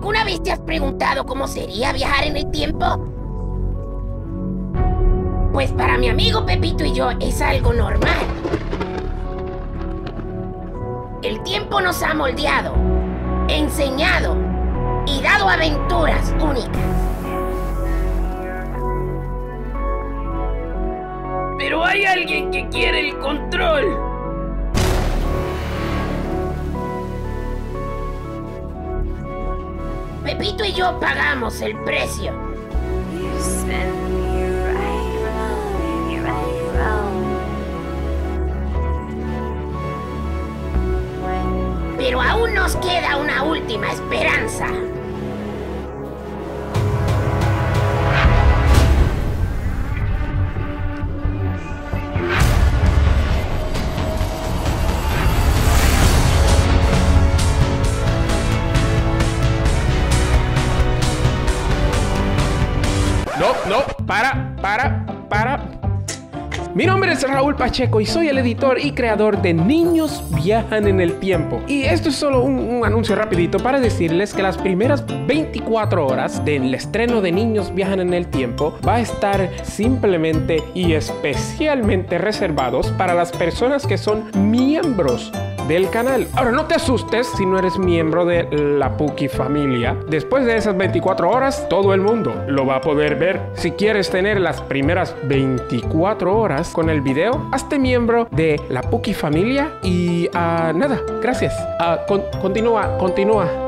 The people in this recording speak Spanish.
vez te has preguntado cómo sería viajar en el tiempo? Pues para mi amigo Pepito y yo es algo normal. El tiempo nos ha moldeado, enseñado y dado aventuras únicas. Pero hay alguien que quiere el control. Pepito y yo pagamos el precio. Pero aún nos queda una última esperanza. No, no, para, para, para. Mi nombre es Raúl Pacheco y soy el editor y creador de Niños Viajan en el Tiempo. Y esto es solo un, un anuncio rapidito para decirles que las primeras 24 horas del estreno de Niños Viajan en el Tiempo va a estar simplemente y especialmente reservados para las personas que son miembros del canal. Ahora, no te asustes si no eres miembro de la Puki familia. Después de esas 24 horas, todo el mundo lo va a poder ver. Si quieres tener las primeras 24 horas con el video, hazte miembro de la Puki familia y ah, nada, gracias. Ah, con- continúa, continúa.